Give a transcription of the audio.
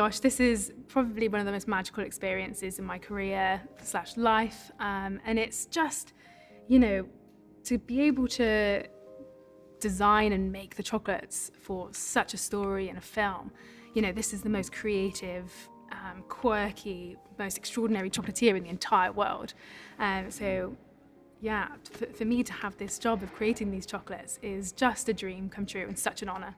Gosh, this is probably one of the most magical experiences in my career slash life. Um, and it's just, you know, to be able to design and make the chocolates for such a story and a film. You know, this is the most creative, um, quirky, most extraordinary chocolatier in the entire world. Um, so yeah, for, for me to have this job of creating these chocolates is just a dream come true and such an honour.